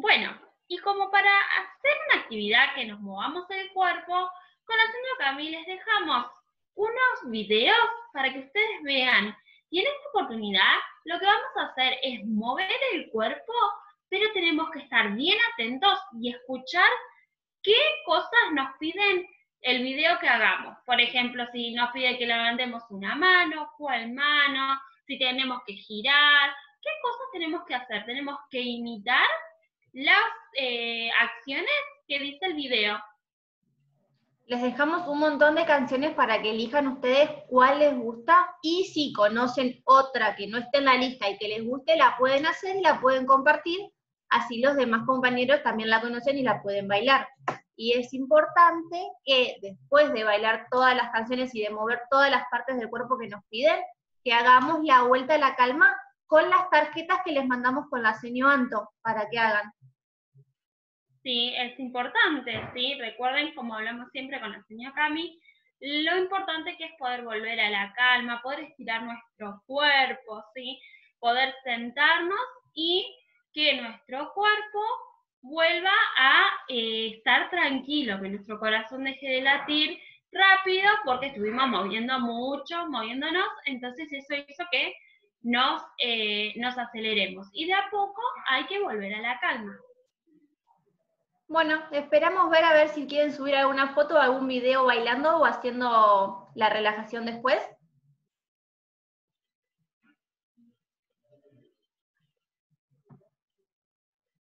Bueno, y como para hacer una actividad que nos movamos el cuerpo, con la señora Cami les dejamos unos videos para que ustedes vean. Y en esta oportunidad lo que vamos a hacer es mover el cuerpo, pero tenemos que estar bien atentos y escuchar qué cosas nos piden el video que hagamos. Por ejemplo, si nos pide que levantemos una mano, cuál mano, si tenemos que girar, qué cosas tenemos que hacer. Tenemos que imitar acciones que dice el video. Les dejamos un montón de canciones para que elijan ustedes cuál les gusta y si conocen otra que no esté en la lista y que les guste, la pueden hacer y la pueden compartir, así los demás compañeros también la conocen y la pueden bailar. Y es importante que después de bailar todas las canciones y de mover todas las partes del cuerpo que nos piden, que hagamos la vuelta a la calma con las tarjetas que les mandamos con la seño Anto para que hagan. Sí, es importante, ¿sí? Recuerden, como hablamos siempre con la señora Cami, lo importante que es poder volver a la calma, poder estirar nuestro cuerpo, ¿sí? Poder sentarnos y que nuestro cuerpo vuelva a eh, estar tranquilo, que nuestro corazón deje de latir rápido porque estuvimos moviendo mucho, moviéndonos, entonces eso hizo que nos, eh, nos aceleremos. Y de a poco hay que volver a la calma. Bueno, esperamos ver a ver si quieren subir alguna foto o algún video bailando o haciendo la relajación después.